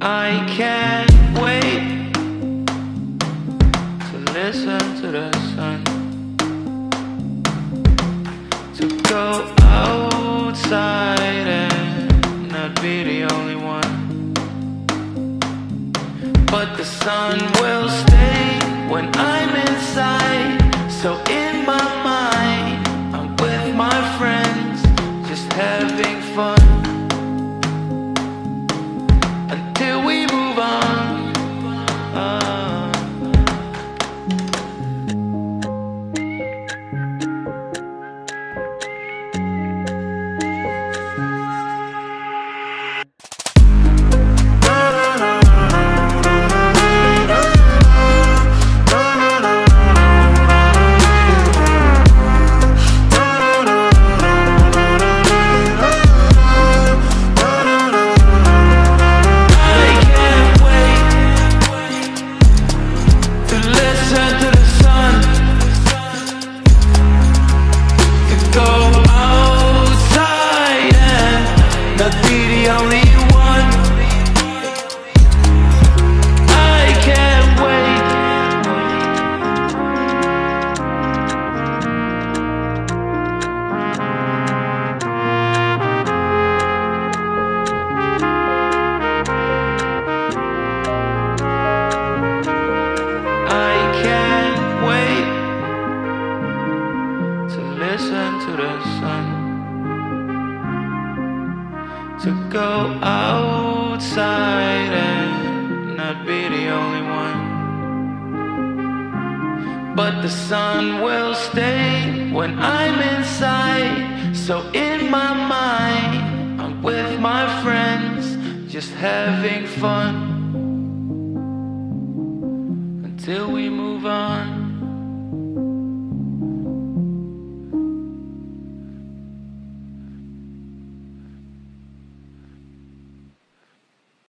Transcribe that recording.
I can't wait to listen to the sun. To go outside and not be the only one. But the sun will stay when I'm inside. So Ah. To go outside and not be the only one. But the sun will stay when I'm inside. So in my mind, I'm with my friends, just having fun until we move on.